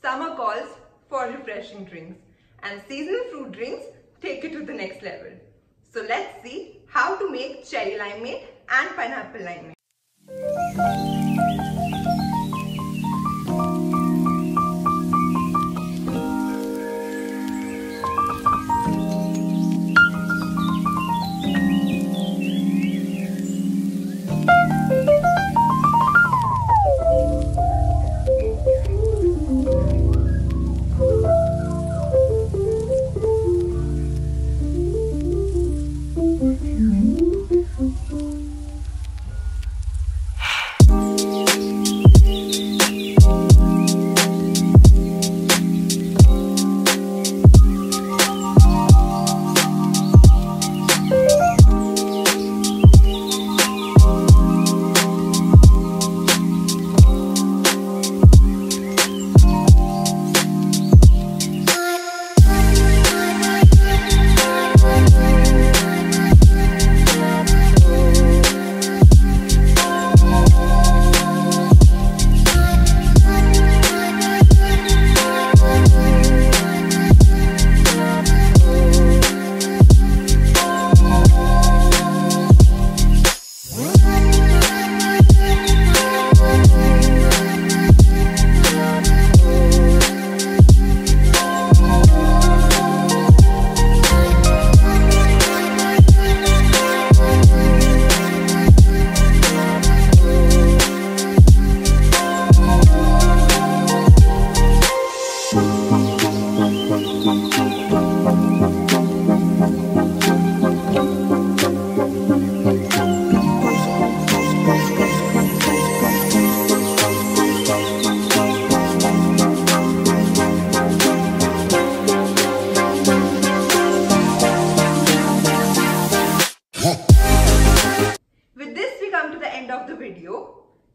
Summer calls for refreshing drinks and seasonal fruit drinks take it to the next level. So let's see how to make cherry limeade and pineapple limeade.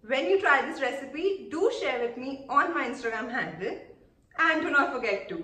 When you try this recipe, do share with me on my Instagram handle. And do not forget to